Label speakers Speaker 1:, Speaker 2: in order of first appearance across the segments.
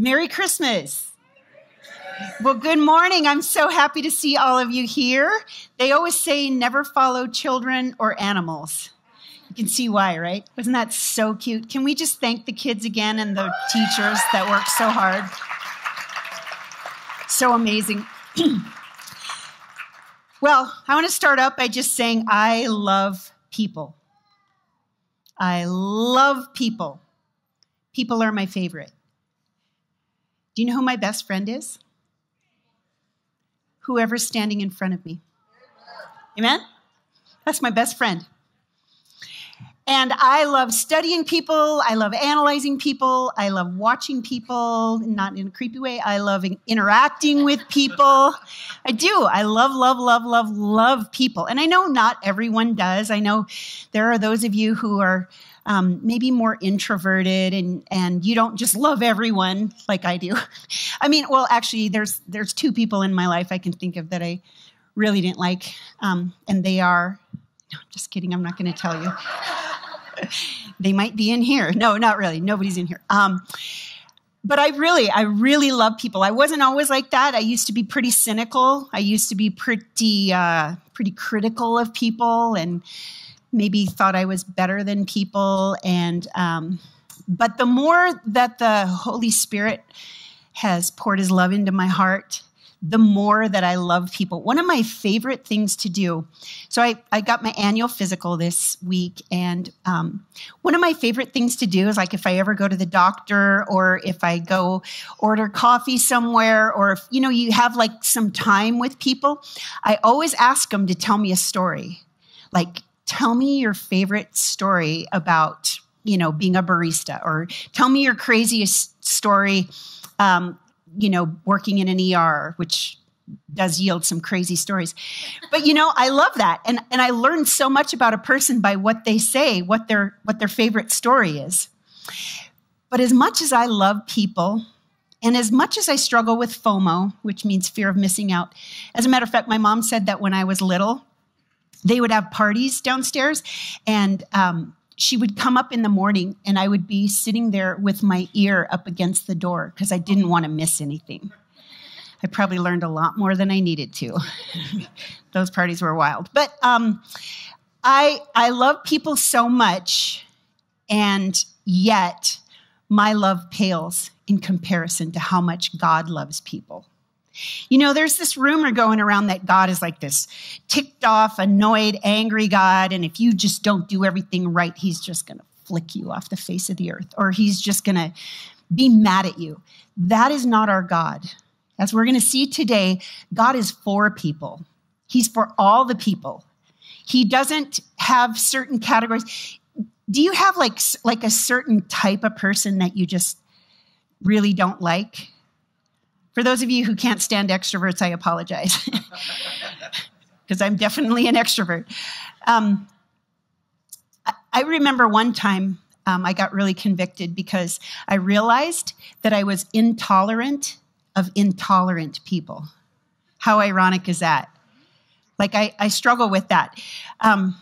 Speaker 1: Merry Christmas. Well, good morning. I'm so happy to see all of you here. They always say never follow children or animals. You can see why, right? Wasn't that so cute? Can we just thank the kids again and the teachers that work so hard? So amazing. well, I want to start up by just saying I love people. I love people. People are my favorite. Do you know who my best friend is? Whoever's standing in front of me. Amen? That's my best friend. And I love studying people. I love analyzing people. I love watching people, not in a creepy way. I love interacting with people. I do. I love, love, love, love, love people. And I know not everyone does. I know there are those of you who are um, maybe more introverted and and you don't just love everyone like I do. I mean, well, actually, there's there's two people in my life I can think of that I really didn't like, um, and they are. No, I'm just kidding. I'm not going to tell you. they might be in here. No, not really. Nobody's in here. Um, but I really, I really love people. I wasn't always like that. I used to be pretty cynical. I used to be pretty, uh, pretty critical of people, and maybe thought I was better than people. And um, but the more that the Holy Spirit has poured His love into my heart, the more that I love people. One of my favorite things to do. So I, I got my annual physical this week, and um, one of my favorite things to do is like if I ever go to the doctor or if I go order coffee somewhere or if you know you have like some time with people, I always ask them to tell me a story. Like, tell me your favorite story about you know being a barista, or tell me your craziest story. Um, you know, working in an ER, which does yield some crazy stories. But you know, I love that. And and I learned so much about a person by what they say, what their what their favorite story is. But as much as I love people, and as much as I struggle with FOMO, which means fear of missing out, as a matter of fact, my mom said that when I was little, they would have parties downstairs, and um, she would come up in the morning and I would be sitting there with my ear up against the door because I didn't want to miss anything. I probably learned a lot more than I needed to. Those parties were wild. But um, I, I love people so much, and yet my love pales in comparison to how much God loves people. You know, there's this rumor going around that God is like this ticked off, annoyed, angry God. And if you just don't do everything right, he's just going to flick you off the face of the earth or he's just going to be mad at you. That is not our God. As we're going to see today, God is for people, He's for all the people. He doesn't have certain categories. Do you have like, like a certain type of person that you just really don't like? For those of you who can't stand extroverts, I apologize because I'm definitely an extrovert. Um, I remember one time um, I got really convicted because I realized that I was intolerant of intolerant people. How ironic is that? Like, I, I struggle with that. Um,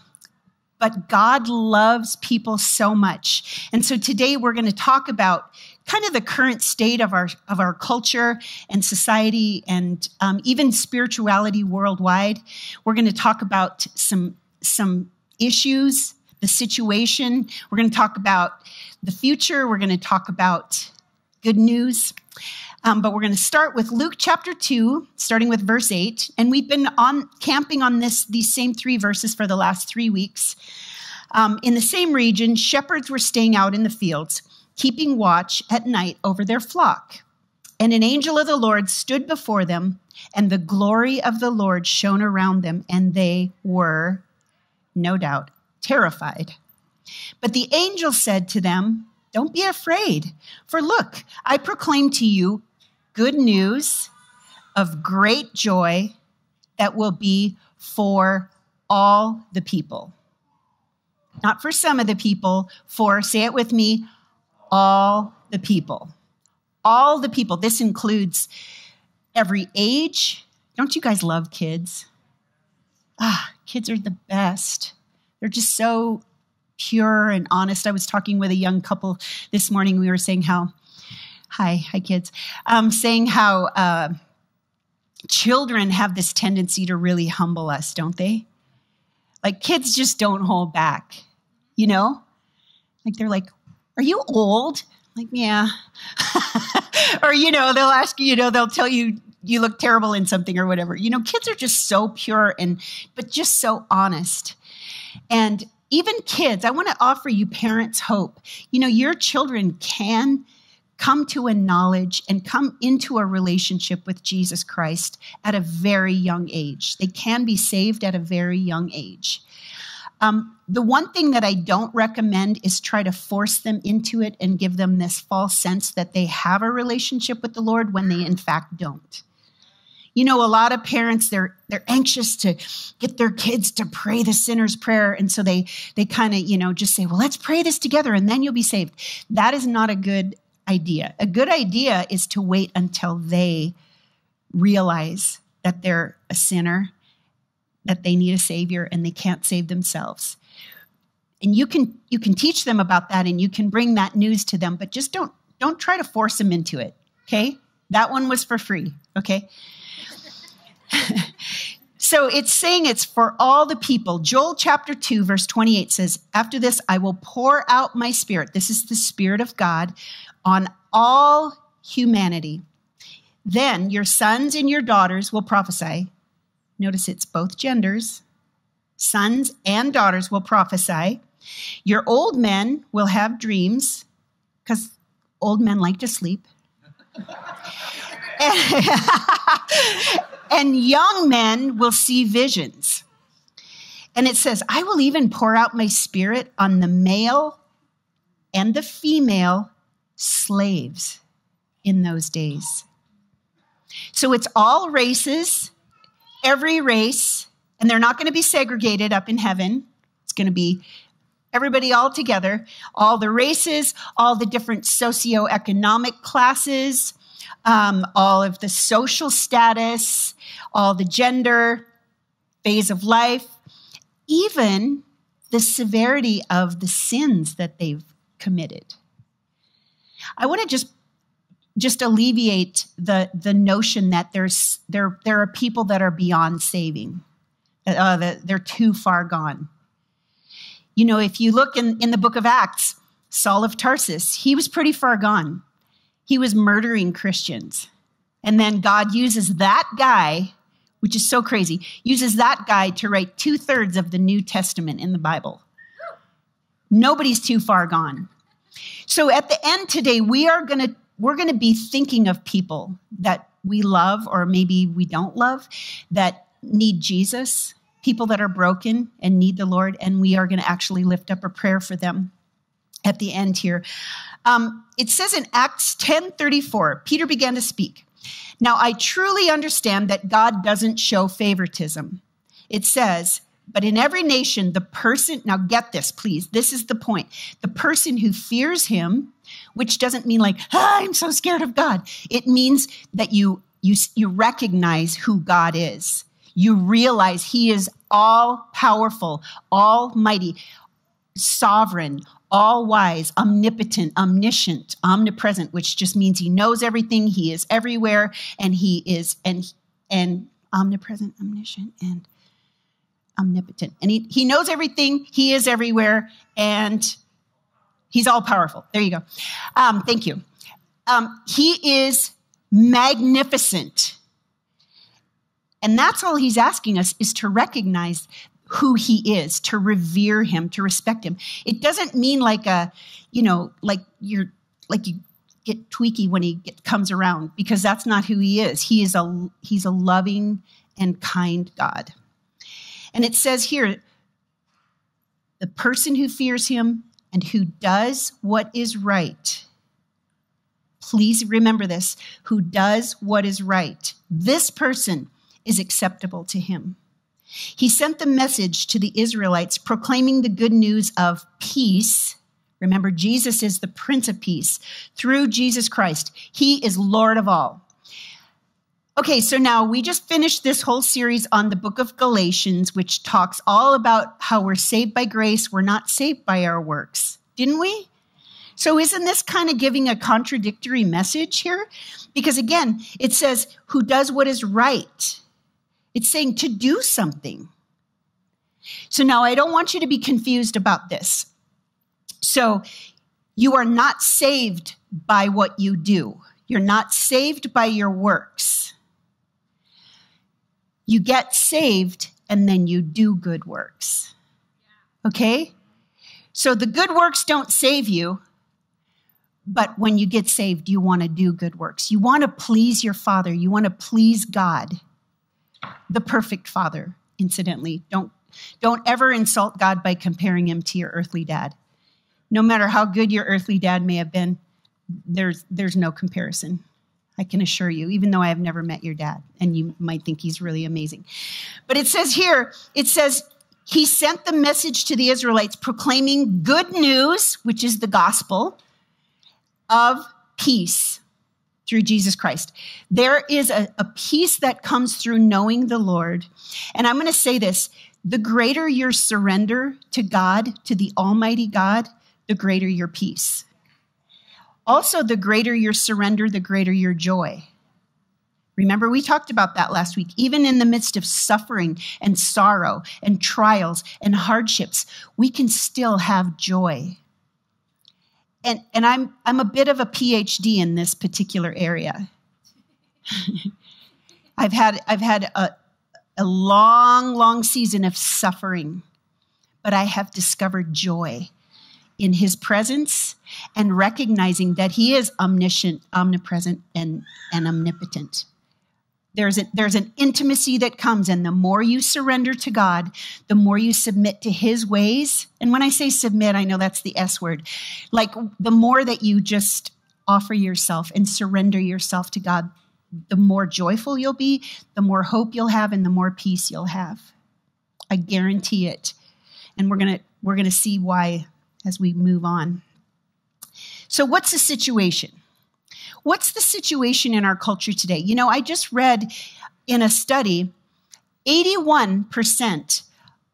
Speaker 1: but God loves people so much. And so today we're going to talk about kind of the current state of our of our culture and society and um, even spirituality worldwide. We're going to talk about some some issues, the situation. We're going to talk about the future. We're going to talk about good news. Um, but we're going to start with Luke chapter 2, starting with verse 8. And we've been on camping on this these same three verses for the last three weeks. Um, in the same region, shepherds were staying out in the fields keeping watch at night over their flock. And an angel of the Lord stood before them, and the glory of the Lord shone around them, and they were, no doubt, terrified. But the angel said to them, Don't be afraid, for look, I proclaim to you good news of great joy that will be for all the people. Not for some of the people, for, say it with me, all the people. All the people. This includes every age. Don't you guys love kids? Ah, kids are the best. They're just so pure and honest. I was talking with a young couple this morning. We were saying how hi, hi, kids, um, saying how uh, children have this tendency to really humble us, don't they? Like kids just don't hold back, you know? Like they're like, Are you old? Like, yeah. or, you know, they'll ask you, you know, they'll tell you you look terrible in something or whatever. You know, kids are just so pure and, but just so honest. And even kids, I want to offer you parents hope. You know, your children can come to a knowledge and come into a relationship with Jesus Christ at a very young age. They can be saved at a very young age. Um, the one thing that I don't recommend is try to force them into it and give them this false sense that they have a relationship with the Lord when they in fact don't. You know, a lot of parents they're they're anxious to get their kids to pray the sinner's prayer and so they they kind of, you know, just say, "Well, let's pray this together and then you'll be saved." That is not a good idea. A good idea is to wait until they realize that they're a sinner, that they need a savior and they can't save themselves. And you can you can teach them about that and you can bring that news to them, but just don't don't try to force them into it. Okay? That one was for free, okay? so it's saying it's for all the people. Joel chapter 2, verse 28 says, After this, I will pour out my spirit. This is the spirit of God on all humanity. Then your sons and your daughters will prophesy. Notice it's both genders. Sons and daughters will prophesy. Your old men will have dreams, because old men like to sleep. and young men will see visions. And it says, I will even pour out my spirit on the male and the female slaves in those days. So it's all races, every race, and they're not going to be segregated up in heaven. It's going to be everybody all together, all the races, all the different socioeconomic classes, um, all of the social status, all the gender, phase of life, even the severity of the sins that they've committed. I want to just just alleviate the the notion that there's there there are people that are beyond saving, uh, that they're too far gone. You know, if you look in in the book of Acts, Saul of Tarsus, he was pretty far gone. He was murdering Christians, and then God uses that guy, which is so crazy, uses that guy to write two thirds of the New Testament in the Bible. Nobody's too far gone. So at the end today, we are going to we're going to be thinking of people that we love or maybe we don't love that need Jesus, people that are broken and need the Lord, and we are going to actually lift up a prayer for them at the end here. Um, it says in Acts 10:34, Peter began to speak. Now I truly understand that God doesn't show favoritism. It says, but in every nation, the person, now get this, please. This is the point. The person who fears him, which doesn't mean like, ah, I'm so scared of God. It means that you, you, you recognize who God is. You realize he is all powerful, almighty, sovereign, all wise, omnipotent, omniscient, omnipresent, which just means he knows everything, he is everywhere, and he is, and, and omnipresent, omniscient, and omnipotent. And he, he knows everything, he is everywhere, and he's all powerful. There you go. Um, thank you. Um, he is magnificent. And that's all he's asking us is to recognize who he is, to revere him, to respect him. It doesn't mean like a, you know, like you're like you get tweaky when he get, comes around because that's not who he is. He is a he's a loving and kind God. And it says here the person who fears him and who does what is right. Please remember this who does what is right. This person is acceptable to him. He sent the message to the Israelites proclaiming the good news of peace. Remember, Jesus is the Prince of Peace through Jesus Christ. He is Lord of all. Okay, so now we just finished this whole series on the book of Galatians, which talks all about how we're saved by grace, we're not saved by our works, didn't we? So, isn't this kind of giving a contradictory message here? Because again, it says, who does what is right. It's saying to do something. So, now I don't want you to be confused about this. So, you are not saved by what you do, you're not saved by your works. You get saved and then you do good works. Okay? So the good works don't save you, but when you get saved, you want to do good works. You want to please your Father. You want to please God, the perfect Father, incidentally. Don't, don't ever insult God by comparing him to your earthly dad. No matter how good your earthly dad may have been, there's, there's no comparison. I can assure you, even though I have never met your dad, and you might think he's really amazing. But it says here, it says, he sent the message to the Israelites proclaiming good news, which is the gospel of peace through Jesus Christ. There is a, a peace that comes through knowing the Lord. And I'm going to say this the greater your surrender to God, to the Almighty God, the greater your peace. Also, the greater your surrender, the greater your joy. Remember, we talked about that last week. Even in the midst of suffering and sorrow and trials and hardships, we can still have joy. And, and I'm, I'm a bit of a PhD in this particular area. I've had, I've had a, a long, long season of suffering, but I have discovered joy in his presence and recognizing that he is omniscient, omnipresent, and, and omnipotent. There's, a, there's an intimacy that comes, and the more you surrender to God, the more you submit to His ways. And when I say submit, I know that's the S word. Like the more that you just offer yourself and surrender yourself to God, the more joyful you'll be, the more hope you'll have, and the more peace you'll have. I guarantee it. And we're gonna we're gonna see why as we move on. So, what's the situation? What's the situation in our culture today? You know, I just read in a study 81%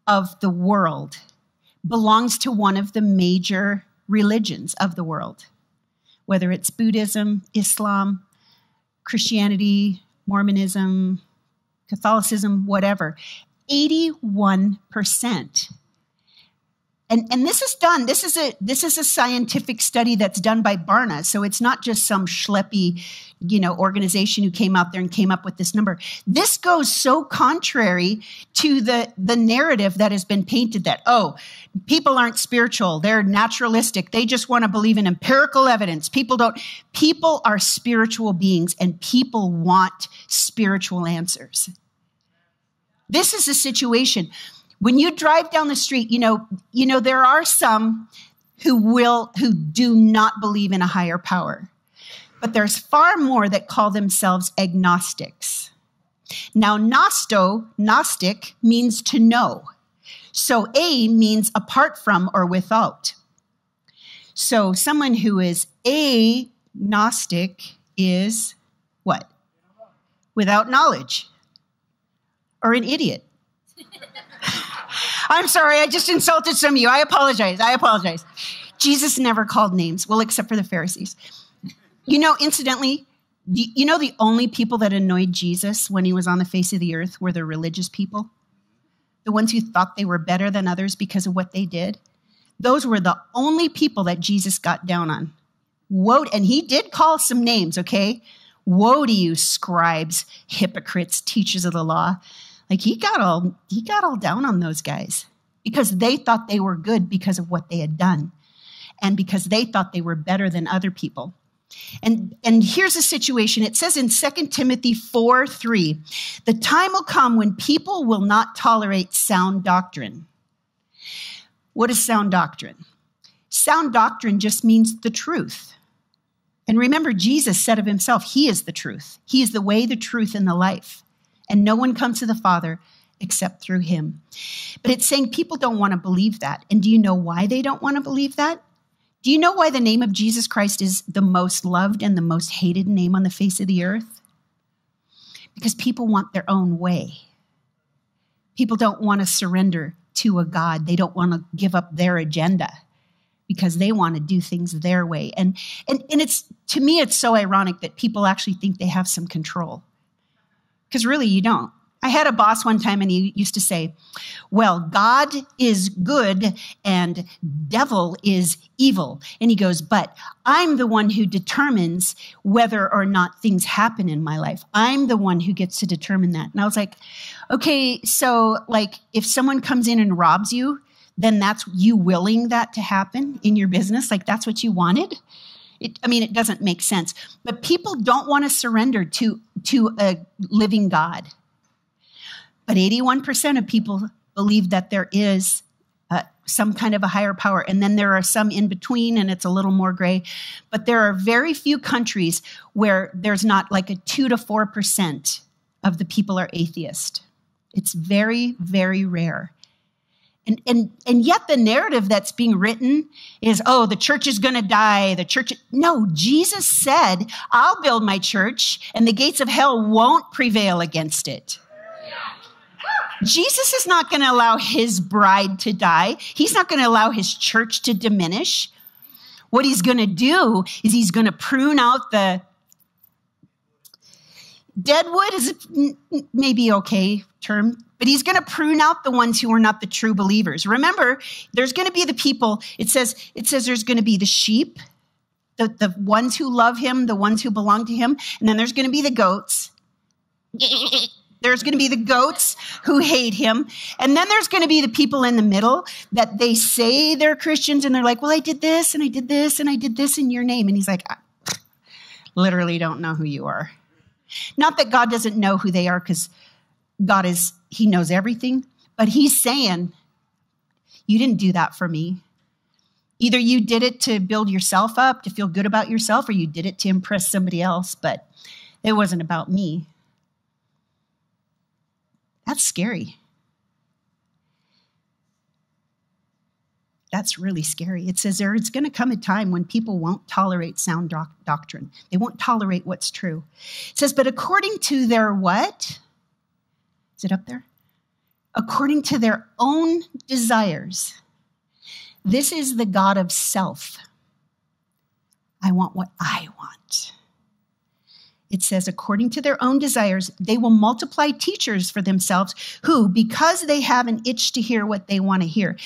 Speaker 1: of the world belongs to one of the major religions of the world, whether it's Buddhism, Islam, Christianity, Mormonism, Catholicism, whatever. 81% and, and this is done this is a this is a scientific study that's done by barna. So it's not just some schleppy you know organization who came out there and came up with this number. This goes so contrary to the the narrative that has been painted that oh people aren't spiritual they're naturalistic they just want to believe in empirical evidence. People don't people are spiritual beings and people want spiritual answers. This is a situation when you drive down the street, you know, you know, there are some who will, who do not believe in a higher power. But there's far more that call themselves agnostics. Now, Gnosto, Gnostic, means to know. So a means apart from or without. So someone who is agnostic is what? Without knowledge. Or an idiot. I'm sorry, I just insulted some of you. I apologize. I apologize. Jesus never called names, well, except for the Pharisees. You know, incidentally, you know the only people that annoyed Jesus when he was on the face of the earth were the religious people? The ones who thought they were better than others because of what they did? Those were the only people that Jesus got down on. Woe, and he did call some names, okay? Woe to you, scribes, hypocrites, teachers of the law. Like he got all he got all down on those guys because they thought they were good because of what they had done and because they thought they were better than other people. And, and here's a situation. It says in 2 Timothy 4 3, the time will come when people will not tolerate sound doctrine. What is sound doctrine? Sound doctrine just means the truth. And remember, Jesus said of himself, He is the truth. He is the way, the truth, and the life and no one comes to the Father except through him. But it's saying people don't want to believe that. And do you know why they don't want to believe that? Do you know why the name of Jesus Christ is the most loved and the most hated name on the face of the earth? Because people want their own way. People don't want to surrender to a God, they don't want to give up their agenda because they want to do things their way. And, and, and it's, to me, it's so ironic that people actually think they have some control. Because really, you don't. I had a boss one time and he used to say, Well, God is good and devil is evil. And he goes, But I'm the one who determines whether or not things happen in my life. I'm the one who gets to determine that. And I was like, Okay, so like if someone comes in and robs you, then that's you willing that to happen in your business? Like that's what you wanted? It, I mean, it doesn't make sense. But people don't want to surrender to, to a living God. But 81% of people believe that there is uh, some kind of a higher power. And then there are some in between, and it's a little more gray. But there are very few countries where there's not like a 2 to 4% of the people are atheist. It's very, very rare. And, and, and yet the narrative that's being written is, oh, the church is going to die. The church. No, Jesus said, I'll build my church and the gates of hell won't prevail against it. Jesus is not going to allow his bride to die. He's not going to allow his church to diminish. What he's going to do is he's going to prune out the deadwood is maybe okay term, but he's going to prune out the ones who are not the true believers. Remember, there's going to be the people. It says it says there's going to be the sheep, the, the ones who love him, the ones who belong to him, and then there's going to be the goats. There's going to be the goats who hate him. And then there's going to be the people in the middle that they say they're Christians and they're like, well, I did this and I did this and I did this in your name. And he's like, I literally don't know who you are. Not that God doesn't know who they are because God is, he knows everything, but he's saying, you didn't do that for me. Either you did it to build yourself up, to feel good about yourself, or you did it to impress somebody else, but it wasn't about me. That's scary. That's really scary. It says there it's going to come a time when people won't tolerate sound doc- doctrine. They won't tolerate what's true. It says, but according to their what? Is it up there? According to their own desires. This is the God of self. I want what I want it says, according to their own desires, they will multiply teachers for themselves who, because they have an itch to hear what they want to hear.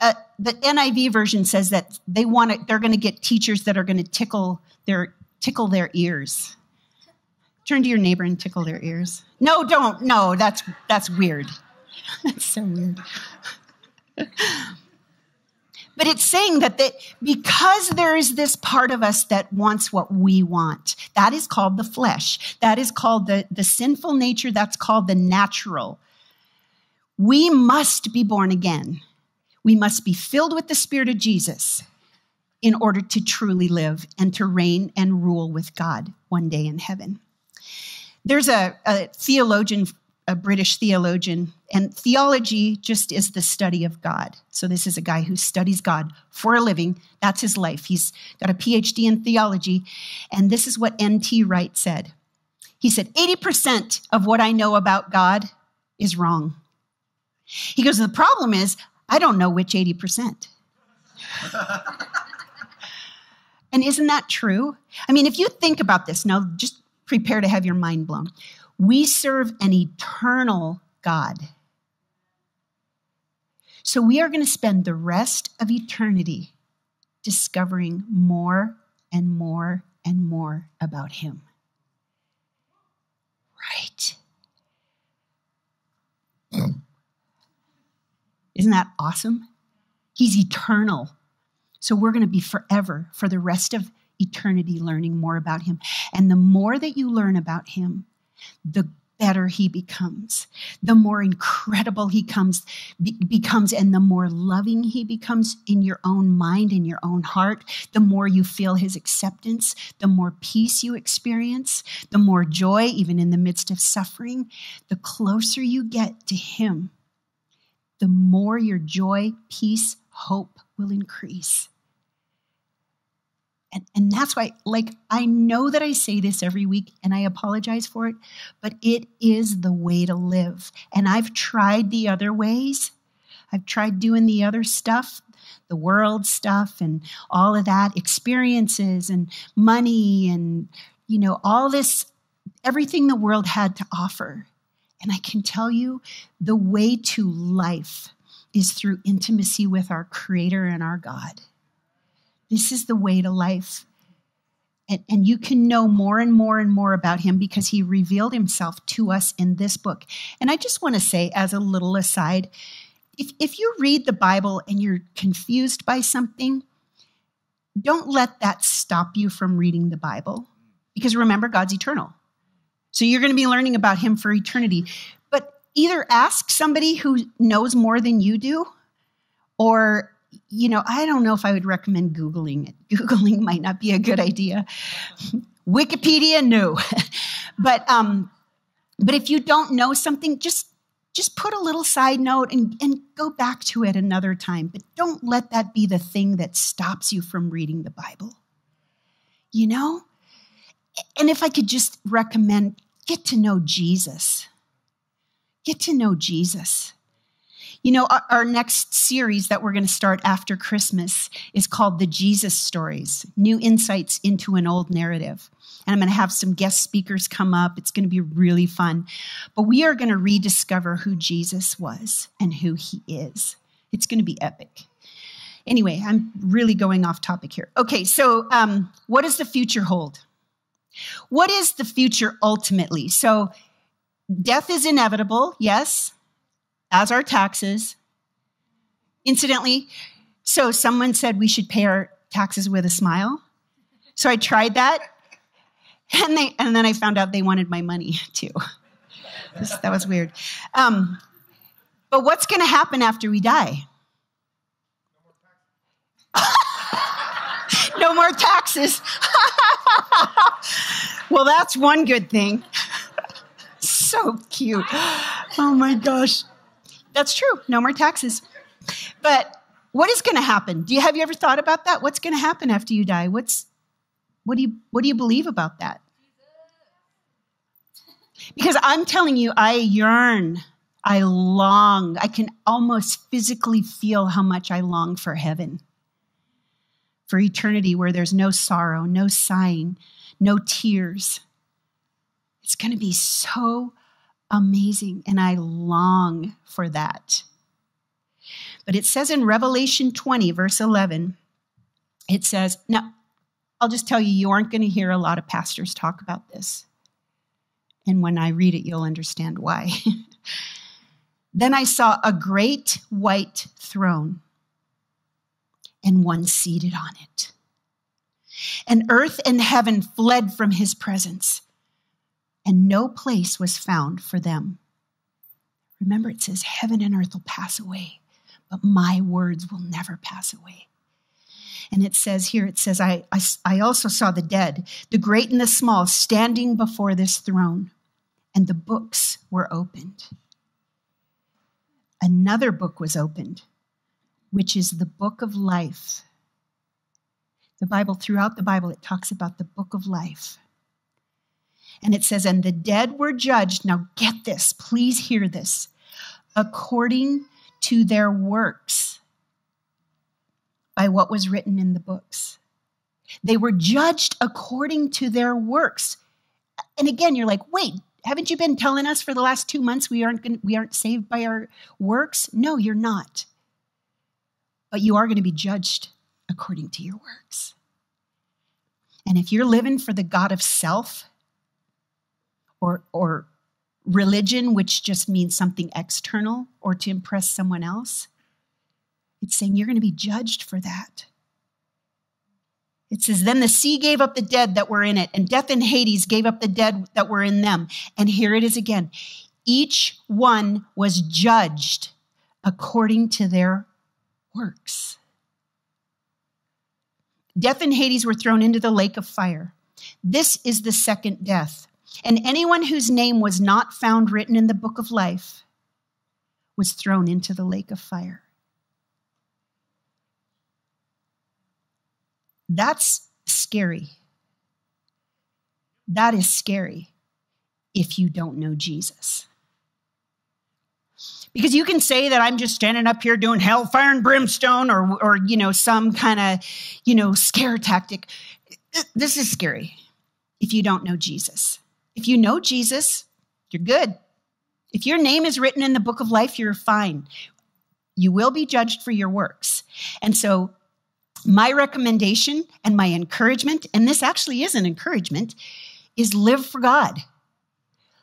Speaker 1: Uh, the NIV version says that they want to, they're going to get teachers that are going to tickle their tickle their ears. Turn to your neighbor and tickle their ears. No, don't. No, that's that's weird. that's so weird. But it's saying that, that because there is this part of us that wants what we want, that is called the flesh. That is called the, the sinful nature. That's called the natural. We must be born again. We must be filled with the Spirit of Jesus in order to truly live and to reign and rule with God one day in heaven. There's a, a theologian a British theologian, and theology just is the study of God. So, this is a guy who studies God for a living. That's his life. He's got a PhD in theology. And this is what N.T. Wright said He said, 80% of what I know about God is wrong. He goes, The problem is, I don't know which 80%. and isn't that true? I mean, if you think about this, now just prepare to have your mind blown. We serve an eternal God. So we are going to spend the rest of eternity discovering more and more and more about Him. Right? Isn't that awesome? He's eternal. So we're going to be forever for the rest of eternity learning more about Him. And the more that you learn about Him, the better he becomes, the more incredible he comes, be, becomes, and the more loving he becomes in your own mind, in your own heart, the more you feel his acceptance, the more peace you experience, the more joy, even in the midst of suffering, the closer you get to him, the more your joy, peace, hope will increase. And, and that's why, like, I know that I say this every week and I apologize for it, but it is the way to live. And I've tried the other ways. I've tried doing the other stuff, the world stuff and all of that, experiences and money and, you know, all this, everything the world had to offer. And I can tell you the way to life is through intimacy with our Creator and our God. This is the way to life. And, and, you can know more and more and more about him because he revealed himself to us in this book. And I just want to say, as a little aside, if, if you read the Bible and you're confused by something, don't let that stop you from reading the Bible. Because remember, God's eternal. So you're going to be learning about him for eternity. But either ask somebody who knows more than you do, or you know, I don't know if I would recommend Googling it. Googling might not be a good idea. Wikipedia, no. but um, but if you don't know something, just just put a little side note and, and go back to it another time. But don't let that be the thing that stops you from reading the Bible. You know? And if I could just recommend, get to know Jesus. Get to know Jesus. You know, our, our next series that we're going to start after Christmas is called The Jesus Stories New Insights into an Old Narrative. And I'm going to have some guest speakers come up. It's going to be really fun. But we are going to rediscover who Jesus was and who he is. It's going to be epic. Anyway, I'm really going off topic here. Okay, so um, what does the future hold? What is the future ultimately? So, death is inevitable, yes as our taxes. Incidentally, so someone said we should pay our taxes with a smile. So I tried that. And, they, and then I found out they wanted my money too. that was weird. Um, but what's going to happen after we die? no more taxes. well, that's one good thing. so cute. Oh my gosh. That's true. No more taxes. But what is going to happen? Do you have you ever thought about that? What's going to happen after you die? What's what do you what do you believe about that? Because I'm telling you, I yearn, I long, I can almost physically feel how much I long for heaven, for eternity where there's no sorrow, no sighing, no tears. It's going to be so amazing, and I long for that. But it says in Revelation 20, verse 11, it says, now, I'll just tell you, you aren't going to hear a lot of pastors talk about this. And when I read it, you'll understand why. then I saw a great white throne and one seated on it. And earth and heaven fled from his presence, and no place was found for them. Remember, it says, Heaven and earth will pass away, but my words will never pass away. And it says here, it says, I, I, I, also saw the dead, the great and the small, standing before this throne, and the books were opened. Another book was opened, which is the book of life. The Bible, throughout the Bible, it talks about the book of life. And it says, And the dead were judged. Now get this, please hear this. According to their works by what was written in the books. They were judged according to their works. And again, you're like, wait, haven't you been telling us for the last two months we aren't going we aren't saved by our works? No, you're not. But you are going to be judged according to your works. And if you're living for the God of self, or, or religion, which just means something external or to impress someone else. It's saying you're going to be judged for that. It says, Then the sea gave up the dead that were in it, and death and Hades gave up the dead that were in them. And here it is again. Each one was judged according to their works. Death and Hades were thrown into the lake of fire. This is the second death. And anyone whose name was not found written in the book of life was thrown into the lake of fire. That's scary. That is scary if you don't know Jesus. Because you can say that I'm just standing up here doing hellfire and brimstone or, or you know, some kind of, you know, scare tactic. This is scary if you don't know Jesus. If you know Jesus, you're good. If your name is written in the book of life, you're fine. You will be judged for your works. And so, my recommendation and my encouragement, and this actually is an encouragement, is live for God.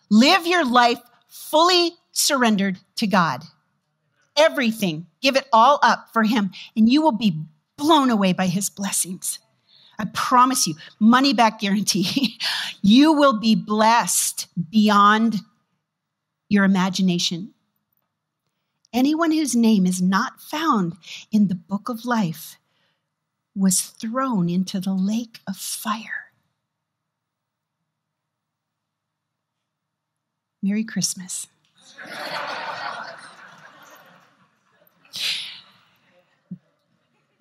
Speaker 1: Live your life fully surrendered to God. Everything, give it all up for Him, and you will be blown away by His blessings. I promise you, money back guarantee. you will be blessed beyond your imagination. Anyone whose name is not found in the book of life was thrown into the lake of fire. Merry Christmas.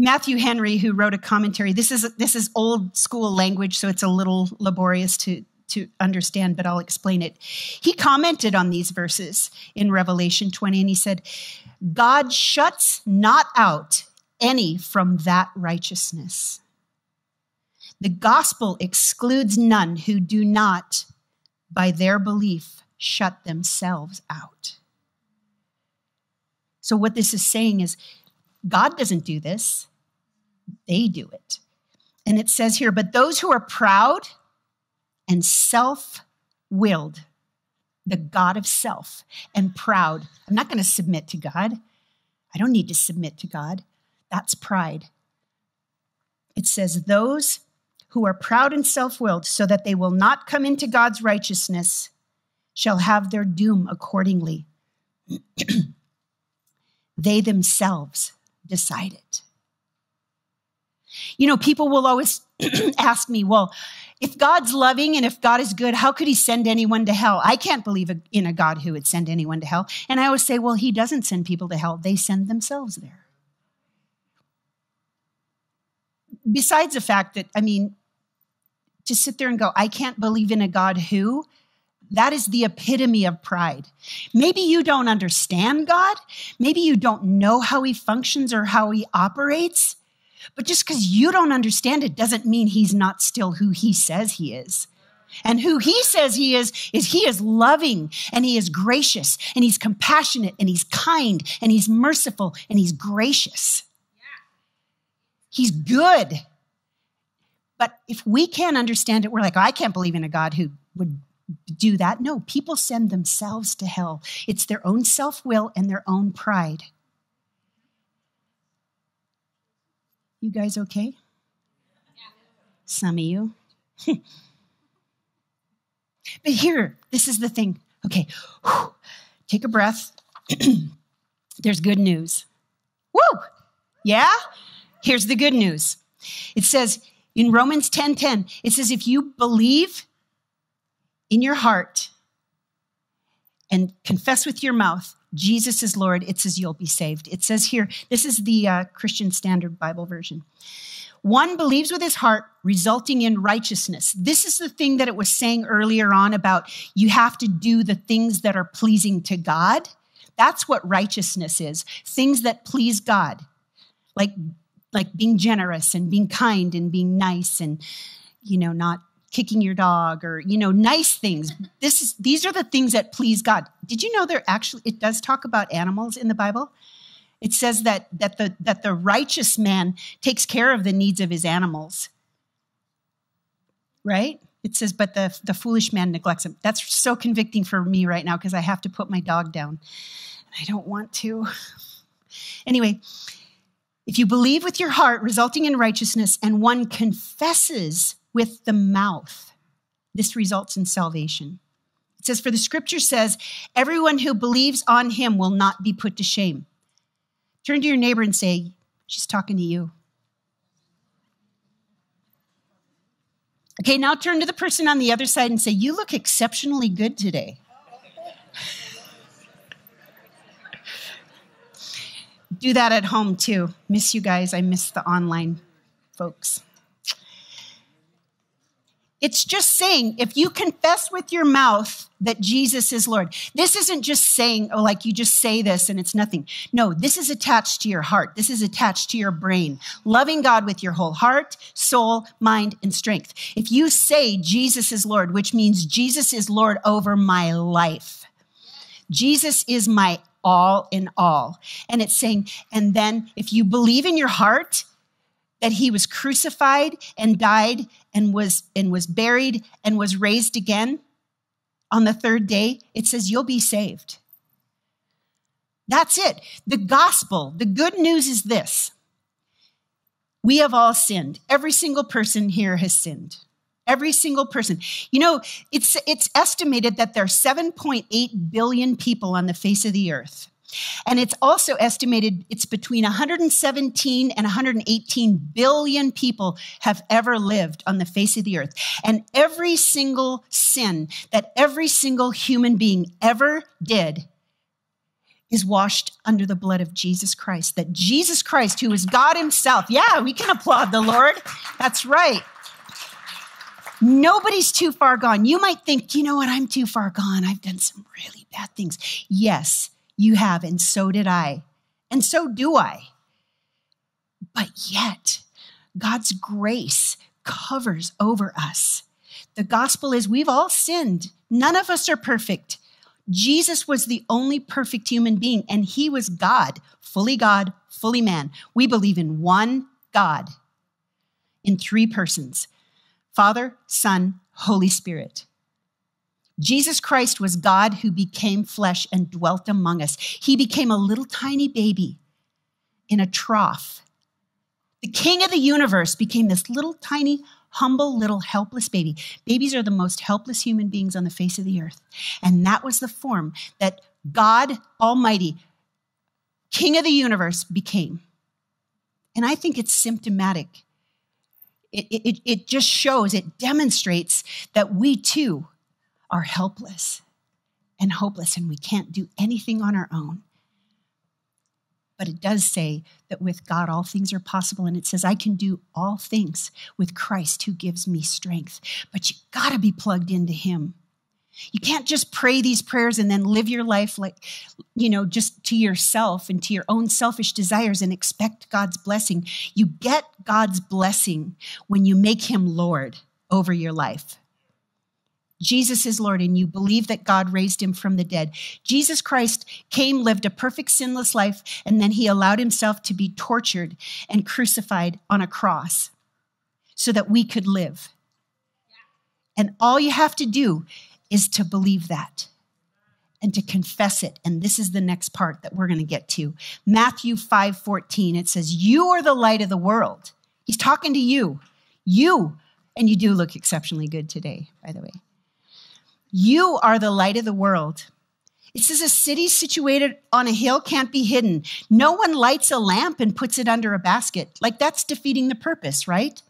Speaker 1: Matthew Henry, who wrote a commentary, this is this is old school language, so it's a little laborious to to understand, but I'll explain it. He commented on these verses in Revelation 20, and he said, God shuts not out any from that righteousness. The gospel excludes none who do not, by their belief, shut themselves out. So, what this is saying is, God doesn't do this they do it. And it says here, but those who are proud and self willed, the God of self and proud, I'm not going to submit to God. I don't need to submit to God. That's pride. It says, those who are proud and self willed, so that they will not come into God's righteousness, shall have their doom accordingly. they themselves decide it. You know, people will always ask me, well, if God's loving and if God is good, how could he send anyone to hell? I can't believe in a God who would send anyone to hell. And I always say, well, he doesn't send people to hell, they send themselves there. Besides the fact that, I mean, to sit there and go, I can't believe in a God who, that is the epitome of pride. Maybe you don't understand God. Maybe you don't know how he functions or how he operates. But just because you don't understand it doesn't mean he's not still who he says he is. And who he says he is, is he is loving and he is gracious and he's compassionate and he's kind and he's merciful and he's gracious. He's good. But if we can't understand it, we're like, oh, I can't believe in a God who would do that. No, people send themselves to hell. It's their own self will and their own pride. You guys okay? Some of you. but here, this is the thing. Okay, Whew. take a breath. There's good news. Woo! Yeah? Here's the good news. It says in Romans 10:10, 10, 10, it says if you believe in your heart and confess with your mouth Jesus is Lord, it says you'll be saved. It says here, this is the uh, Christian Standard Bible version. One believes with his heart, resulting in righteousness. This is the thing that it was saying earlier on about you have to do the things that are pleasing to God. That's what righteousness is things that please God, like, like being generous and being kind and being nice and, you know, not kicking your dog or you know nice things. This is these are the things that please god. Did you know there actually it does talk about animals in the bible? It says that that the that the righteous man takes care of the needs of his animals. Right? It says but the the foolish man neglects them that's so convicting for me right now because i have to put my dog down. I don't want to. Anyway if you believe with your heart resulting in righteousness and one confesses with the mouth. This results in salvation. It says, For the scripture says, everyone who believes on him will not be put to shame. Turn to your neighbor and say, She's talking to you. Okay, now turn to the person on the other side and say, You look exceptionally good today. Do that at home too. Miss you guys. I miss the online folks. It's just saying if you confess with your mouth that Jesus is Lord, this isn't just saying, oh, like you just say this and it's nothing. No, this is attached to your heart. This is attached to your brain. Loving God with your whole heart, soul, mind, and strength. If you say Jesus is Lord, which means Jesus is Lord over my life, Jesus is my all in all. And it's saying, and then if you believe in your heart that he was crucified and died and was and was buried and was raised again on the third day, it says you'll be saved. That's it. The gospel, the good news is this. We have all sinned. Every single person here has sinned. Every single person. You know, it's it's estimated that there are 7.8 billion people on the face of the earth. And it's also estimated it's between 117 and 118 billion people have ever lived on the face of the earth. And every single sin that every single human being ever did is washed under the blood of Jesus Christ. That Jesus Christ, who is God Himself, yeah, we can applaud the Lord. That's right. Nobody's too far gone. You might think, you know what, I'm too far gone. I've done some really bad things. Yes, you have, and so did I, and so do I. But yet, God's grace covers over us. The gospel is we've all sinned. None of us are perfect. Jesus was the only perfect human being, and he was God, fully God, fully man. We believe in one God in three persons Father, Son, Holy Spirit. Jesus Christ was God who became flesh and dwelt among us. He became a little tiny baby in a trough. The king of the universe became this little tiny, humble, little helpless baby. Babies are the most helpless human beings on the face of the earth. And that was the form that God Almighty, King of the universe, became. And I think it's symptomatic. It, it, it just shows, it demonstrates that we too are helpless and hopeless, and we can't do anything on our own. But it does say that with God, all things are possible. And it says, I can do all things with Christ who gives me strength. But you got to be plugged into Him. You can't just pray these prayers and then live your life like, you know, just to yourself and to your own selfish desires and expect God's blessing. You get God's blessing when you make Him Lord over your life. Jesus is Lord and you believe that God raised him from the dead. Jesus Christ came, lived a perfect sinless life, and then he allowed himself to be tortured and crucified on a cross so that we could live. And all you have to do is to believe that and to confess it. And this is the next part that we're going to get to. Matthew 5 14, it says, You are the light of the world. He's talking to you. You, and you do look exceptionally good today, by the way. You are the light of the world. It says a city situated on a hill can't be hidden. No one lights a lamp and puts it under a basket. Like that's defeating the purpose, right?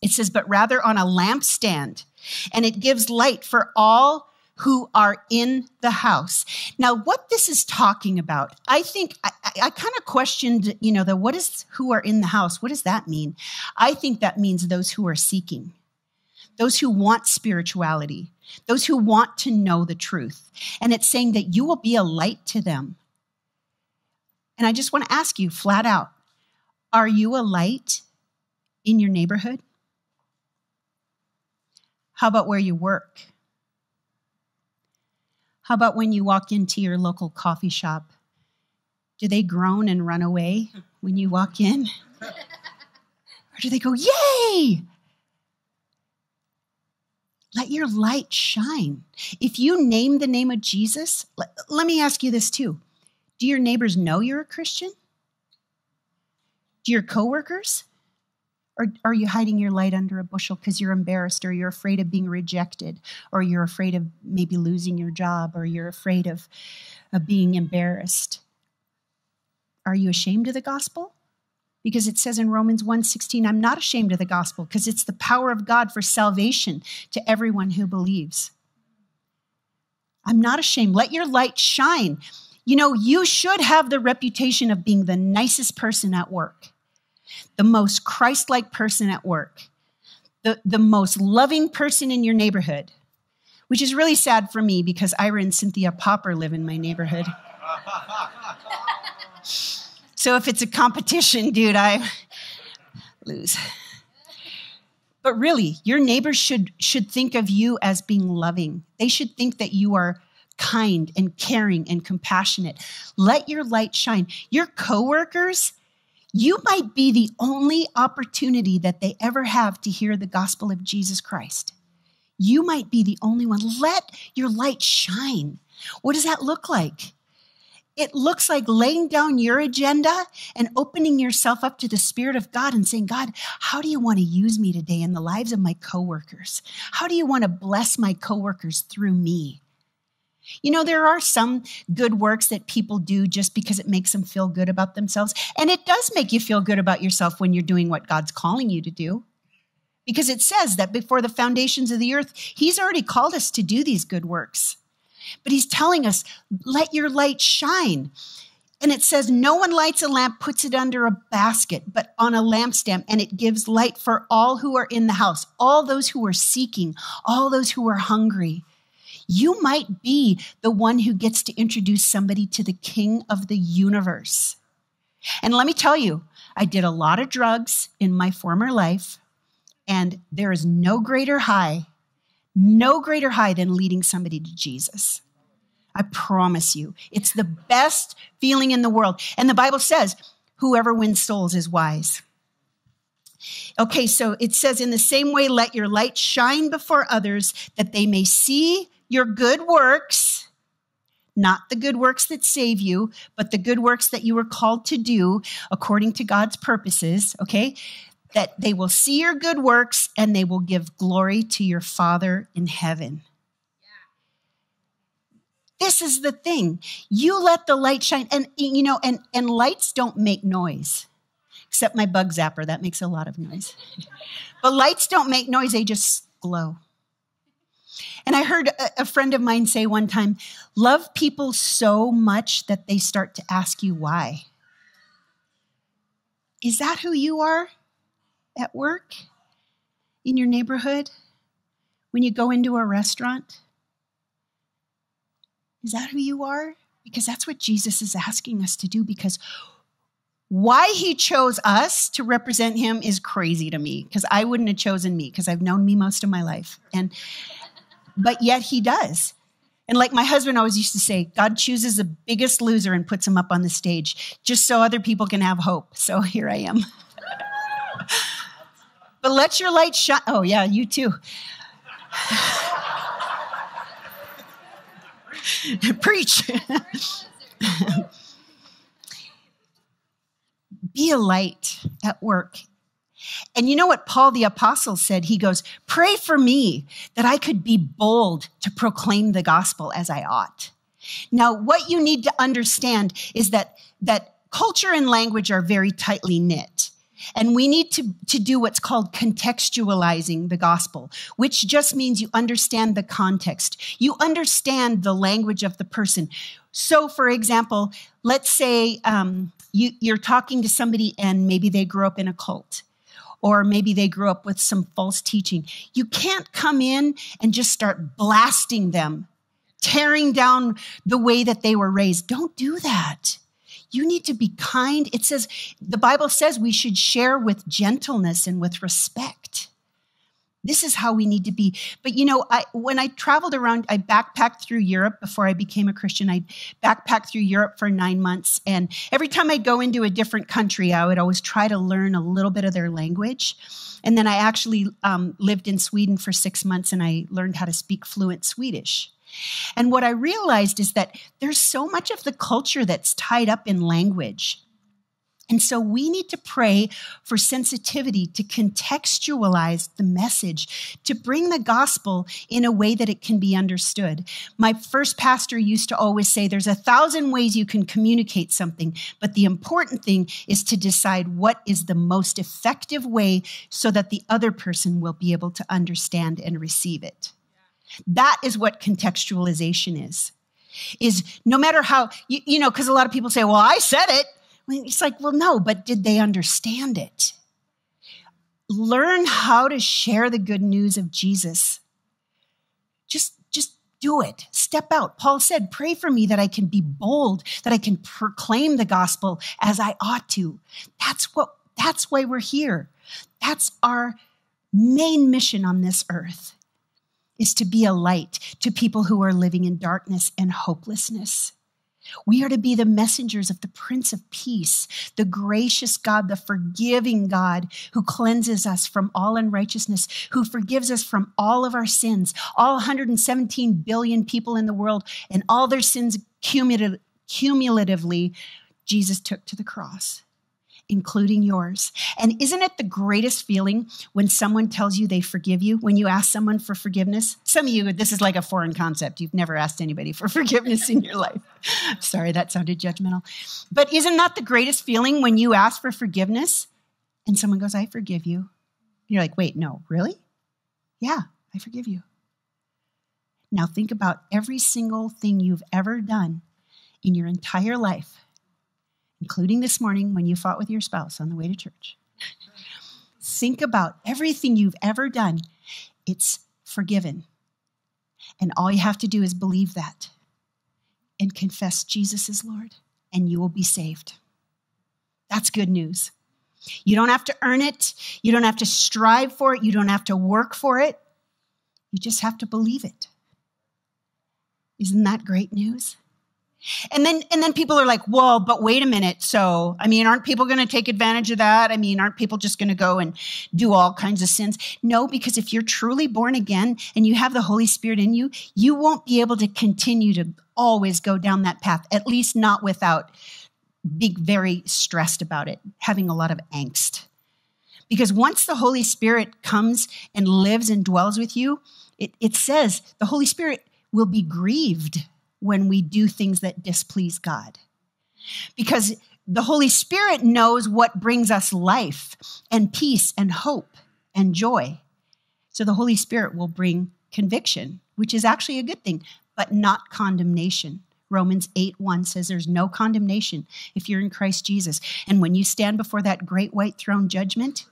Speaker 1: It says, but rather on a lampstand, and it gives light for all who are in the house. Now, what this is talking about, I think I, I, kind of questioned, you know, the what is who are in the house? What does that mean? I think that means those who are seeking, those who want spirituality, those who want to know the truth. And it's saying that you will be a light to them. And I just want to ask you flat out are you a light in your neighborhood? How about where you work? How about when you walk into your local coffee shop? Do they groan and run away when you walk in? or do they go, Yay! Let your light shine. If you name the name of Jesus, let, let me ask you this too. Do your neighbors know you're a Christian? Do your coworkers? Or are you hiding your light under a bushel because you're embarrassed or you're afraid of being rejected or you're afraid of maybe losing your job or you're afraid of, of being embarrassed? Are you ashamed of the gospel? Because it says in Romans 1:16 I'm not ashamed of the gospel because it's the power of God for salvation to everyone who believes. I'm not ashamed. Let your light shine. You know, you should have the reputation of being the nicest person at work, the most Christ like person at work, the the, the most loving person in your neighborhood, which is really sad for me because Ira and Cynthia Popper live in my neighborhood. so if it's a competition, dude, I lose. But really, your neighbors should, should think of you as being loving. They should think that you are kind and caring and compassionate. Let your light shine. Your coworkers, you might be the only opportunity that they ever have to hear the gospel of Jesus Christ. You might be the only one. Let your light shine. What does that look like? It looks like laying down your agenda and opening yourself up to the Spirit of God and saying, God, how do you want to use me today in the lives of my coworkers? How do you want to bless my coworkers through me? You know, there are some good works that people do just because it makes them feel good about themselves. And it does make you feel good about yourself when you're doing what God's calling you to do. Because it says that before the foundations of the earth, He's already called us to do these good works. But he's telling us, let your light shine. And it says, No one lights a lamp, puts it under a basket, but on a lampstand, and it gives light for all who are in the house, all those who are seeking, all those who are hungry. You might be the one who gets to introduce somebody to the king of the universe. And let me tell you, I did a lot of drugs in my former life, and there is no greater high no greater high than leading somebody to Jesus. I promise you, it's the best feeling in the world. And the Bible says, whoever wins souls is wise. Okay, so it says, in the same way, let your light shine before others that they may see your good works, not the good works that save you, but the good works that you were called to do according to God's purposes. Okay, that they will see your good works and they will give glory to your Father in heaven. This is the thing. You let the light shine. And you know, and, and lights don't make noise. Except my bug zapper, that makes a lot of noise. but lights don't make noise, they just glow. And I heard a, a friend of mine say one time, love people so much that they start to ask you why. Is that who you are? At work, in your neighborhood, when you go into a restaurant? Is that who you are? Because that's what Jesus is asking us to do. Because why he chose us to represent him is crazy to me because I wouldn't have chosen me because I've known me most of my life. And but yet he does. And like my husband always used to say, God chooses the biggest loser and puts him up on the stage just so other people can have hope. So here I am. But let your light shine. Oh, yeah, you too. Preach. Be a light at work. And you know what Paul the Apostle said? He goes, Pray for me that I could be bold to proclaim the gospel as I ought. Now, what you need to understand is that, that culture and language are very tightly knit. And we need to, to do what's called contextualizing the gospel, which just means you understand the context. You understand the language of the person. So, for example, let's say um, you, you're talking to somebody and maybe they grew up in a cult or maybe they grew up with some false teaching. You can't come in and just start blasting them, tearing down the way that they were raised. Don't do that. You need to be kind. It says, the Bible says we should share with gentleness and with respect. This is how we need to be. But you know, I, when I traveled around, I backpacked through Europe before I became a Christian. I backpacked through Europe for nine months. And every time I go into a different country, I would always try to learn a little bit of their language. And then I actually um, lived in Sweden for six months and I learned how to speak fluent Swedish. And what I realized is that there's so much of the culture that's tied up in language. And so we need to pray for sensitivity to contextualize the message, to bring the gospel in a way that it can be understood. My first pastor used to always say there's a thousand ways you can communicate something, but the important thing is to decide what is the most effective way so that the other person will be able to understand and receive it. That is what contextualization is. Is no matter how, you, you know, because a lot of people say, well, I said it. It's like, well, no, but did they understand it? learn how to share the good news of Jesus. Just, just do it. Step out. Paul said, pray for me that I can be bold, that I can proclaim the gospel as I ought to. That's what, that's why we're here. That's our main mission on this earth is to be a light to people who are living in darkness and hopelessness. We are to be the messengers of the Prince of Peace, the gracious God, the forgiving God who cleanses us from all unrighteousness, who forgives us from all of our sins, all 117 billion people in the world, and all their sins cumulatively, Jesus took to the cross including yours. And isn't it the greatest feeling when someone tells you they forgive you, when you ask someone for forgiveness? Some of you, this is like a foreign concept. You've never asked anybody for forgiveness in your life. Sorry, that sounded judgmental. But isn't that the greatest feeling when you ask for forgiveness and someone goes, I forgive you? You're like, wait, no, really? Yeah, I forgive you. Now think about every single thing you've ever done in your entire life including this morning when you fought with your spouse on the way to church. Think about everything you've ever done. It's forgiven. And all you have to do is believe that and confess Jesus is Lord, and you will be saved. That's good news. You don't have to earn it, you don't have to strive for it, you don't have to work for it. You just have to believe it. Isn't that great news? And then and then people are like, "Well, but wait a minute. So, I mean, aren't people going to take advantage of that? I mean, aren't people just going to go and do all kinds of sins?" No, because if you're truly born again and you have the Holy Spirit in you, you won't be able to continue to always go down that path, at least not without being very stressed about it, having a lot of angst. Because once the Holy Spirit comes and lives and dwells with you, it, it says the Holy Spirit will be grieved when we do things that displease God. Because the Holy Spirit knows what brings us life and peace and hope and joy. So the Holy Spirit will bring conviction, which is actually a good thing, but not condemnation. Romans 8 1 says there's no condemnation if you're in Christ Jesus. And when you stand before that great white throne judgment,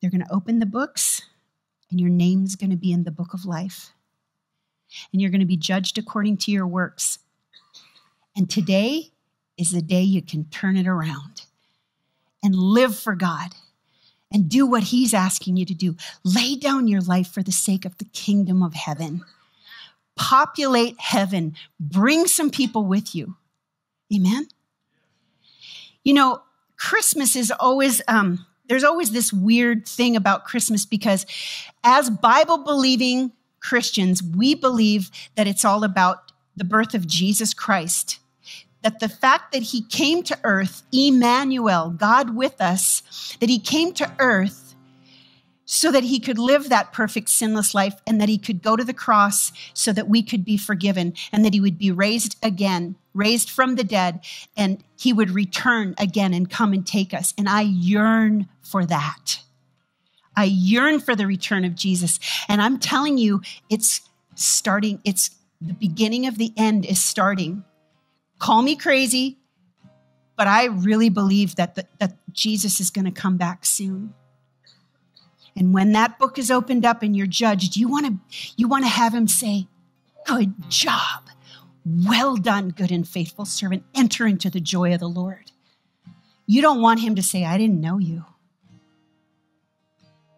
Speaker 1: they're going to open the books and your name's going to be in the book of life and you're going to be judged according to your works. And today is the day you can turn it around and live for God and do what He's asking you to do. Lay down your life for the sake of the kingdom of heaven. Populate heaven. Bring some people with you. Amen. You know, Christmas is always, um, there's always this weird thing about Christmas because as Bible believing Christians, we believe that it's all about the birth of Jesus Christ. That the fact that he came to earth, Emmanuel, God with us, that he came to earth so that he could live that perfect sinless life and that he could go to the cross so that we could be forgiven and that he would be raised again, raised from the dead, and he would return again and come and take us. And I yearn for that. I yearn for the return of Jesus. And I'm telling you, it's starting, it's the beginning of the end is starting. Call me crazy, but I really believe that, the, that Jesus is going to come back soon. And when that book is opened up and you're judged, you want to you want to have him say, "Good job. Well done, good and faithful servant. Enter into the joy of the Lord." You don't want him to say, "I didn't know you."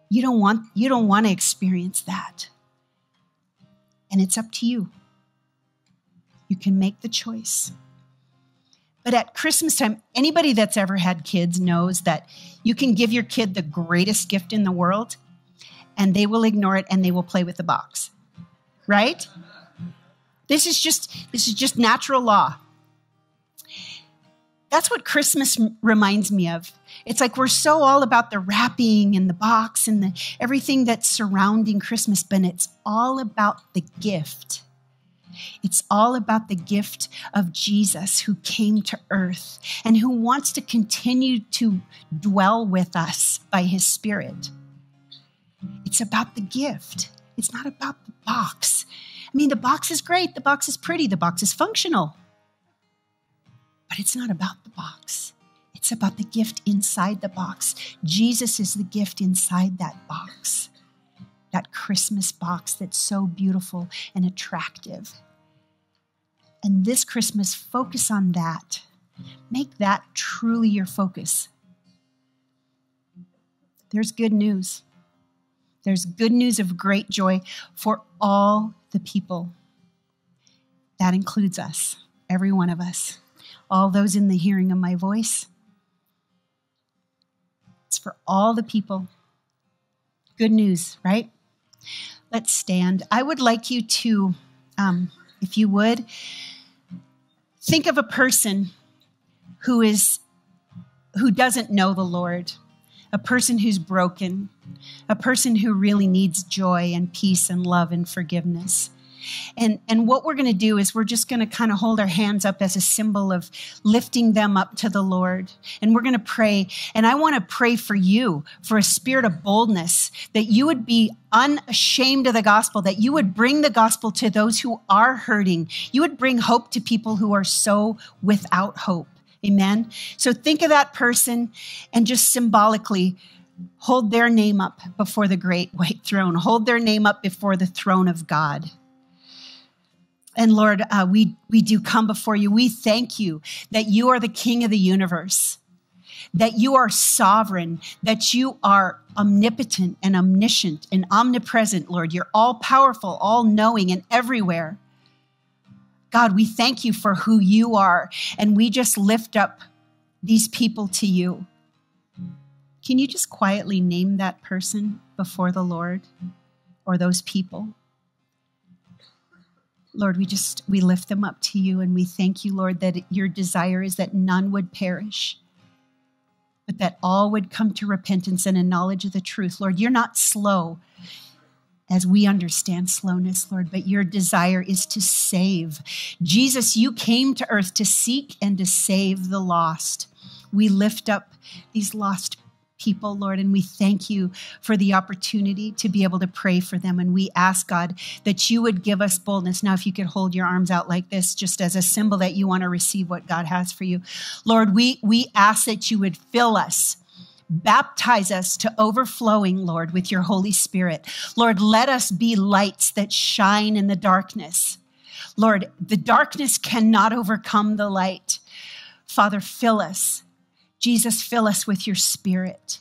Speaker 1: You don't want you don't want to experience that. And it's up to you. You can make the choice. But at Christmas time, anybody that's ever had kids knows that you can give your kid the greatest gift in the world and they will ignore it and they will play with the box. Right? This is just this is just natural law. That's what Christmas reminds me of. It's like we're so all about the wrapping and the box and the, everything that's surrounding Christmas, but it's all about the gift. It's all about the gift of Jesus who came to earth and who wants to continue to dwell with us by his Spirit. It's about the gift, it's not about the box. I mean, the box is great, the box is pretty, the box is functional. But it's not about the box, it's about the gift inside the box. Jesus is the gift inside that box, that Christmas box that's so beautiful and attractive. And this Christmas, focus on that. Make that truly your focus. There's good news. There's good news of great joy for all the people. That includes us, every one of us, all those in the hearing of my voice. It's for all the people. Good news, right? Let's stand. I would like you to, um, if you would, think of a person who is who doesn't know the Lord, a person who's broken, a person who really needs joy and peace and love and forgiveness. And, and what we're going to do is we're just going to kind of hold our hands up as a symbol of lifting them up to the Lord. And we're going to pray. And I want to pray for you for a spirit of boldness that you would be unashamed of the gospel, that you would bring the gospel to those who are hurting. You would bring hope to people who are so without hope. Amen. So think of that person and just symbolically hold their name up before the great white throne, hold their name up before the throne of God. And Lord, uh, we, we do come before you. We thank you that you are the King of the universe, that you are sovereign, that you are omnipotent and omniscient and omnipresent, Lord. You're all powerful, all knowing, and everywhere. God, we thank you for who you are, and we just lift up these people to you. Can you just quietly name that person before the Lord or those people? Lord, we just we lift them up to you and we thank you, Lord, that your desire is that none would perish, but that all would come to repentance and a knowledge of the truth. Lord, you're not slow as we understand slowness, Lord, but your desire is to save. Jesus, you came to earth to seek and to save the lost. We lift up these lost people, Lord, and we thank you for the opportunity to be able to pray for them. And we ask, God, that you would give us boldness. Now, if you could hold your arms out like this, just as a symbol that you want to receive what God has for you. Lord, we, we ask that you would fill us. Baptize us to overflowing, Lord, with your Holy Spirit. Lord, let us be lights that shine in the darkness. Lord, the darkness cannot overcome the light. Father, fill us Jesus, fill us with your spirit.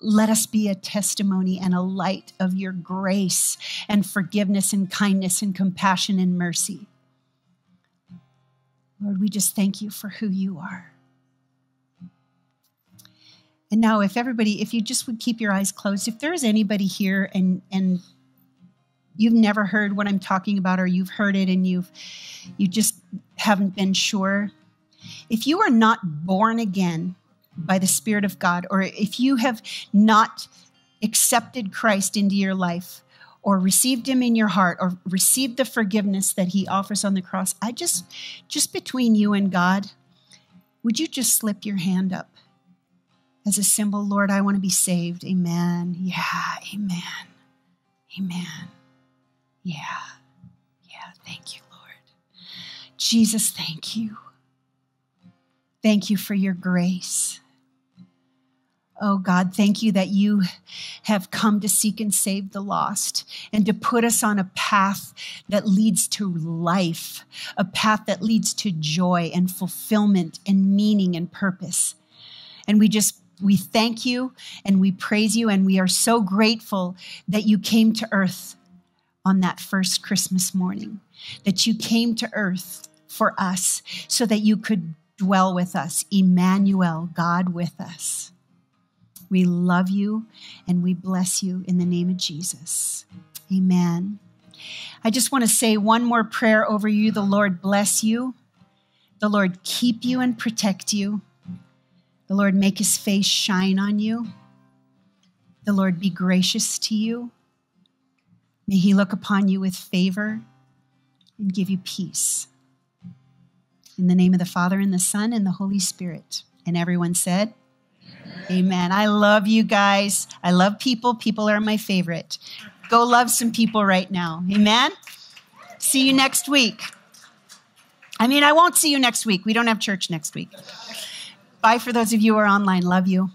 Speaker 1: Let us be a testimony and a light of your grace and forgiveness and kindness and compassion and mercy. Lord, we just thank you for who you are. And now, if everybody, if you just would keep your eyes closed, if there is anybody here and, and you've never heard what I'm talking about, or you've heard it and you've, you just haven't been sure, if you are not born again by the Spirit of God, or if you have not accepted Christ into your life, or received him in your heart or received the forgiveness that he offers on the cross i just just between you and god would you just slip your hand up as a symbol lord i want to be saved. Amen. Yeah amen. Amen. Yeah. Yeah thank you lord. Jesus thank you Thank you for your grace. Oh God, thank you that you have come to seek and save the lost and to put us on a path that leads to life, a path that leads to joy and fulfillment and meaning and purpose. And we just, we thank you and we praise you and we are so grateful that you came to earth on that first Christmas morning, that you came to earth for us so that you could dwell with us. Emmanuel, God with us. We love you and we bless you in the name of Jesus. Amen. I just want to say one more prayer over you. The Lord bless you. The Lord keep you and protect you. The Lord make his face shine on you. The Lord be gracious to you. May he look upon you with favor and give you peace. In the name of the Father, and the Son, and the Holy Spirit. And everyone said, Amen. Amen. I love you guys. I love people. People are my favorite. Go love some people right now. Amen. See you next week. I mean, I won't see you next week. We don't have church next week. Bye for those of you who are online. Love you.